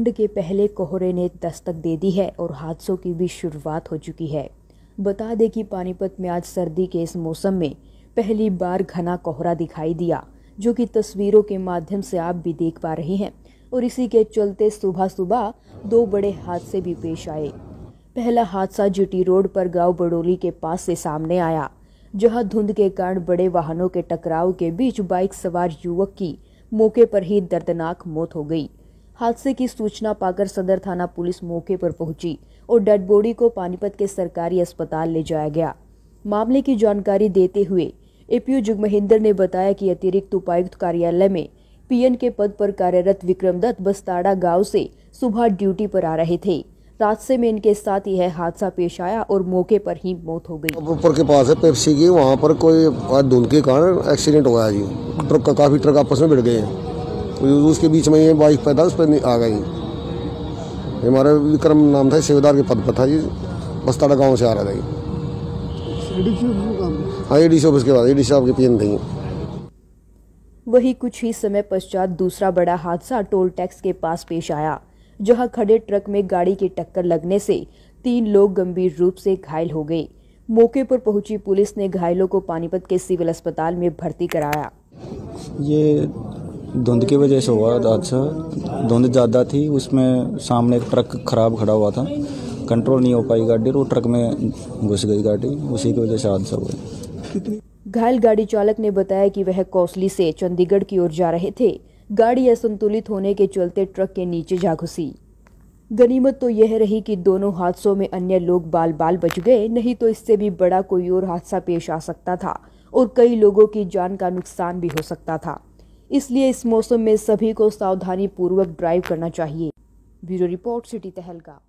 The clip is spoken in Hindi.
ठंड के पहले कोहरे ने दस्तक दे दी है और हादसों की भी शुरुआत हो चुकी है। बता दें कि पानीपत में आज सर्दी के इस मौसम में पहली बार घना कोहरा दिखाई दिया, जो कि तस्वीरों के माध्यम से आप भी देख पा रहे हैं। और इसी के चलते सुबह सुबह दो बड़े हादसे भी पेश आए। पहला हादसा जीटी रोड पर गाँव बडोली के पास से सामने आया, जहाँ धुंध के कारण बड़े वाहनों के टकराव के बीच बाइक सवार युवक की मौके पर ही दर्दनाक मौत हो गई। हादसे की सूचना पाकर सदर थाना पुलिस मौके पर पहुँची और डेड बॉडी को पानीपत के सरकारी अस्पताल ले जाया गया। मामले की जानकारी देते हुए एपीओ जुगमहिंदर ने बताया कि अतिरिक्त उपायुक्त कार्यालय में पीएन के पद पर कार्यरत विक्रम दत्त बस्ताड़ा गाँव से सुबह ड्यूटी पर आ रहे थे। रास्ते में इनके साथ यह हादसा पेश आया और मौके पर ही मौत हो गई। ऊपर के पास है पेप्सी की, वहाँ पर कोई धुंध के कारण एक्सीडेंट हो गया जी। ट्रक का काफ़ी ट्रक आपस में भिड़ गए हैं। उसके बीच में ये बाइक पैदा उस पर आ गई। हमारा विक्रम नाम था सेवेदार के पद पर था जी बस्ताड़ा गाँव से आ रहा था जी हाँ ए डी ऑफ़िस के बाद ए डी साहब के पीएन थे। वही कुछ ही समय पश्चात दूसरा बड़ा हादसा टोल टैक्स के पास पेश आया जहाँ खड़े ट्रक में गाड़ी की टक्कर लगने से तीन लोग गंभीर रूप से घायल हो गए। मौके पर पहुँची पुलिस ने घायलों को पानीपत के सिविल अस्पताल में भर्ती कराया। ये धुंध की वजह से हुआ हादसा धुंध ज़्यादा थी उसमें सामने एक ट्रक खराब खड़ा हुआ था। कंट्रोल नहीं हो पाई गाड़ी और ट्रक में घुस गई गाड़ी। उसी की वजह से हादसा हुआ। घायल गाड़ी चालक ने बताया कि वह कौसली से चंडीगढ़ की ओर जा रहे थे। गाड़ी असंतुलित होने के चलते ट्रक के नीचे जा घुसी। गनीमत तो यह रही कि दोनों हादसों में अन्य लोग बाल बाल बच गए नहीं तो इससे भी बड़ा कोई और हादसा पेश आ सकता था और कई लोगों की जान का नुकसान भी हो सकता था। इसलिए इस मौसम में सभी को सावधानी पूर्वक ड्राइव करना चाहिए। ब्यूरो रिपोर्ट, सिटी तहलका।